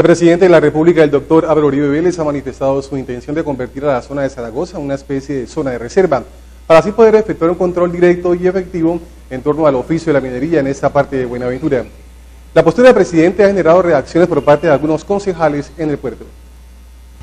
El presidente de la República, el doctor Álvaro Uribe Vélez, ha manifestado su intención de convertir a la zona de Zaragoza en una especie de zona de reserva, para así poder efectuar un control directo y efectivo en torno al oficio de la minería en esta parte de Buenaventura. La postura del presidente ha generado reacciones por parte de algunos concejales en el puerto.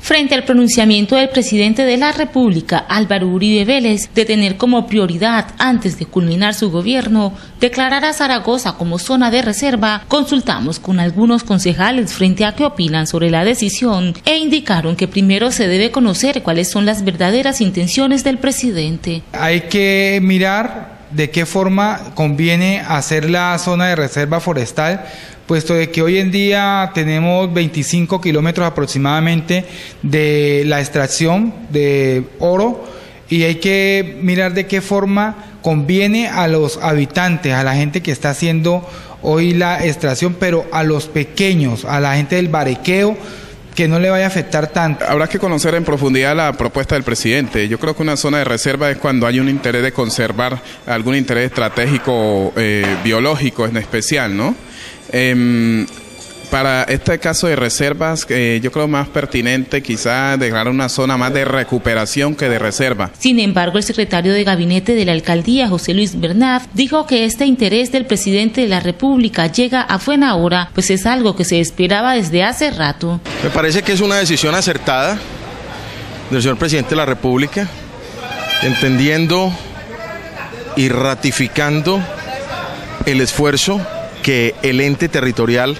Frente al pronunciamiento del presidente de la República, Álvaro Uribe Vélez, de tener como prioridad, antes de culminar su gobierno, declarar a Zaragoza como zona de reserva, consultamos con algunos concejales frente a qué opinan sobre la decisión e indicaron que primero se debe conocer cuáles son las verdaderas intenciones del presidente. Hay que mirar de qué forma conviene hacer la zona de reserva forestal, puesto de que hoy en día tenemos 25 kilómetros aproximadamente de la extracción de oro y hay que mirar de qué forma conviene a los habitantes, a la gente que está haciendo hoy la extracción, pero a los pequeños, a la gente del barequeo, que no le vaya a afectar tanto. Habrá que conocer en profundidad la propuesta del presidente. Yo creo que una zona de reserva es cuando hay un interés de conservar algún interés estratégico eh, biológico en especial, ¿no? Em, para este caso de reservas, eh, yo creo más pertinente quizá dejar una zona más de recuperación que de reserva. Sin embargo, el secretario de gabinete de la alcaldía, José Luis Bernat, dijo que este interés del presidente de la República llega a buena hora, pues es algo que se esperaba desde hace rato. Me parece que es una decisión acertada del señor presidente de la República, entendiendo y ratificando el esfuerzo que el ente territorial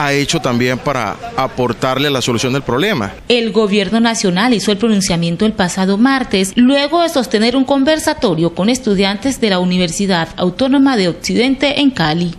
ha hecho también para aportarle a la solución del problema. El gobierno nacional hizo el pronunciamiento el pasado martes, luego de sostener un conversatorio con estudiantes de la Universidad Autónoma de Occidente en Cali.